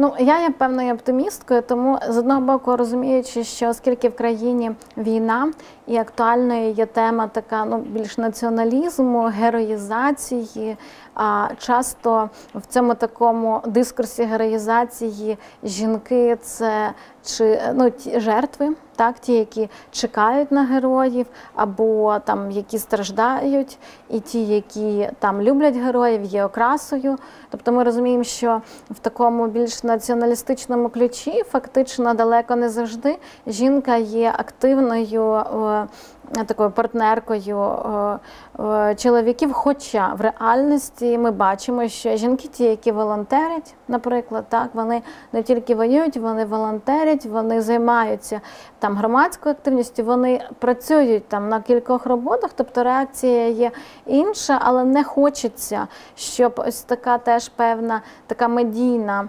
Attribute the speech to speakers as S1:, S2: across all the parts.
S1: Ну я є певною оптимісткою, тому з одного боку розуміючи, що оскільки в країні війна і актуальною є тема така ну більш націоналізму, героїзації. А часто в цьому такому дискурсі героїзації жінки це чи ну ті жертви, так ті, які чекають на героїв, або там які страждають, і ті, які там люблять героїв, є окрасою. Тобто ми розуміємо, що в такому більш націоналістичному ключі фактично далеко не завжди жінка є активною. Е, такою партнеркою е, е, чоловіків. Хоча в реальності ми бачимо, що жінки, ті, які волонтерять, наприклад, так вони не тільки воюють, вони волонтерять, вони займаються там громадською активністю, вони працюють там на кількох роботах, тобто реакція є інша, але не хочеться, щоб ось така теж певна така медійна.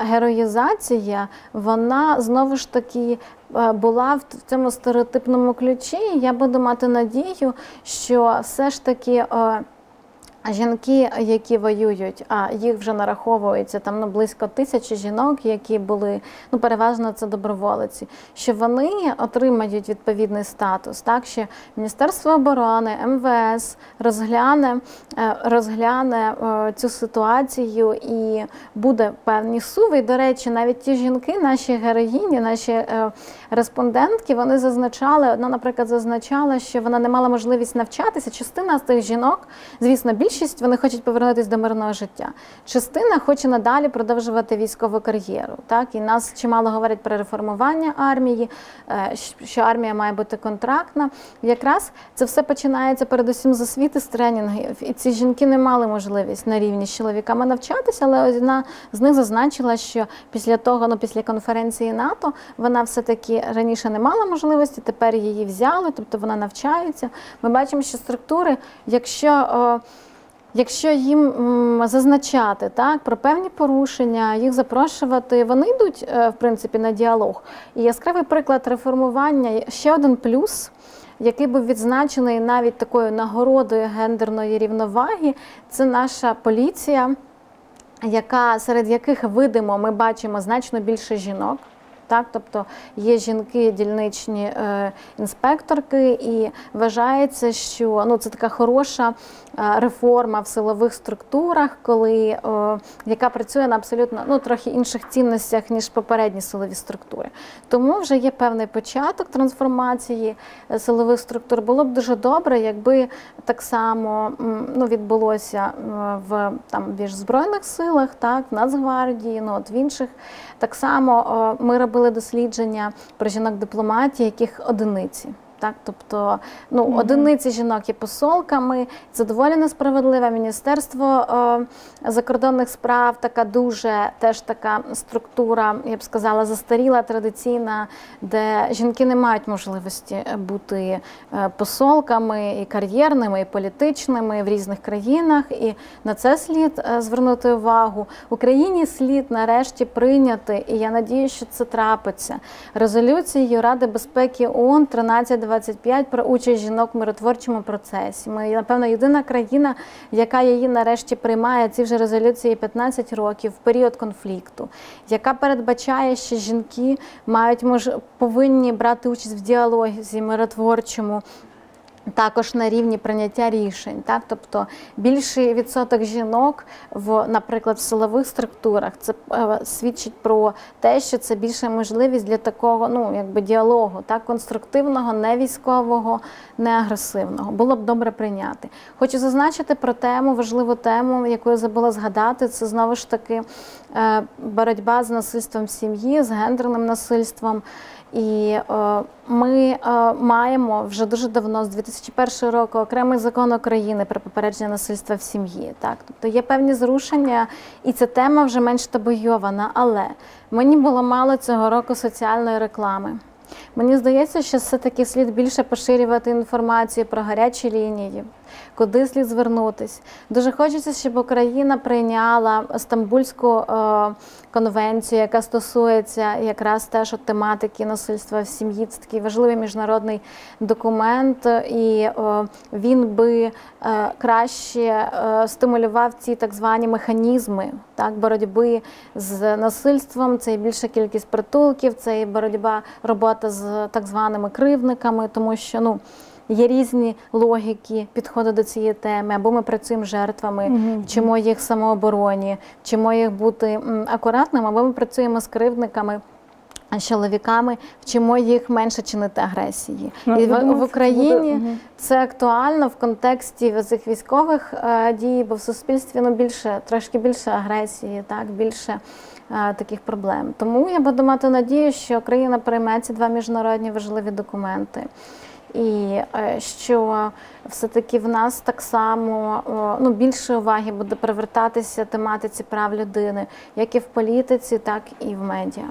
S1: Героїзація, вона знову ж таки була в цьому стереотипному ключі. Я буду мати надію, що все ж таки. Е, жінки, які воюють, а їх вже нараховується там ну, близько тисячі жінок, які були ну переважно це доброволиці, що вони отримають відповідний статус, так що Міністерство оборони, МВС розгляне е, розгляне цю ситуацію і буде певні суви. До речі, навіть ті жінки, наші героїні, наші респондентки, вони зазначали, одна, наприклад, зазначала, що вона не мала можливість навчатися. Частина з тих жінок, звісно, більшість вони хочуть повернутися до мирного життя. Частина хоче надалі продовжувати військову кар'єру. Так і нас чимало говорять про реформування армії, е, що армія має бути контрактна. Якраз це все починається передусім з освіти, з тренінгів. І ці жінки не мали можливість на рівні з чоловіками навчатися, але одна з них зазначила, що після того, ну після конференції НАТО, вона все таки раніше не мала можливості, тепер її взяли, тобто вона навчається. Ми бачимо, що структури, якщо Якщо їм зазначати так про певні порушення, їх запрошувати, вони йдуть е, в принципі на діалог. І яскравий приклад реформування ще один плюс, який був відзначений навіть такою нагородою гендерної рівноваги, це наша поліція, яка серед яких видимо, ми бачимо значно більше жінок. Так, тобто є жінки, дільничні е, інспекторки, і вважається, що ну це така хороша е, реформа в силових структурах, коли е, яка працює на абсолютно ну трохи інших цінностях ніж попередні силові структури. Тому вже є певний початок трансформації е, силових структур. Було б дуже добре, якби так само ну, відбулося в там більш збройних силах, так в Нацгвардії, ну от в інших так само ми робили дослідження про жінок дипломатії, яких одиниці. Так, тобто ну, mm -hmm. одиниці жінок є посолками, це доволі несправедливе. Міністерство е, закордонних справ така дуже теж така структура, я б сказала, застаріла традиційна, де жінки не мають можливості бути е, посолками і кар'єрними, і політичними в різних країнах. І на це слід е, звернути увагу. Україні слід нарешті прийняти, і я надію, що це трапиться резолюцією Ради безпеки ООН 13 25 про участь жінок в миротворчому процесі. Ми, напевно, єдина країна, яка її нарешті приймає ці вже резолюції 15 років в період конфлікту, яка передбачає, що жінки мають мож повинні брати участь в діалозі миротворчому. Також на рівні прийняття рішень, так тобто більший відсоток жінок в, наприклад, в силових структурах, це е, свідчить про те, що це більша можливість для такого, ну якби діалогу, так конструктивного, не військового, не агресивного. Було б добре прийняти. Хочу зазначити про тему, важливу тему, яку я забула згадати. Це знову ж таки е, боротьба з насильством сім'ї, з гендерним насильством. І е, ми маємо вже дуже давно, з 2001 року, окремий закон України про попередження насильства в сім'ї. Так, тобто є певні зрушення, і ця тема вже менш табойована. Але мені було мало цього року соціальної реклами. Мені здається, що все-таки слід більше поширювати інформацію про гарячі лінії, куди слід звернутись. Дуже хочеться, щоб Україна прийняла Стамбульську е, конвенцію, яка стосується якраз теж от тематики насильства в сім'ї. Це такий важливий міжнародний документ, і е, він би е, краще стимулював ці так звані механізми так, боротьби з насильством. Це і більша кількість притулків, це і боротьба робота з так званими кривдниками, тому що ну. Є різні логіки підходу до цієї теми, або ми працюємо з жертвами, вчимо їх самообороні, вчимо їх бути акуратними, або ми працюємо з кривдниками. з Чоловіками вчимо їх менше чинити агресії,
S2: Ну,
S1: і в,
S2: думаю,
S1: в
S2: це
S1: Україні
S2: буде, мгм.
S1: це актуально в контексті цих військових е, дій, бо в суспільстві ну більше трошки більше агресії, так більше е, таких проблем. Тому я буду мати надію, що Україна прийме ці два міжнародні важливі документи. І е, що все-таки в нас так само ну, більше уваги буде привертатися тематиці прав людини, як і в політиці, так і в медіа.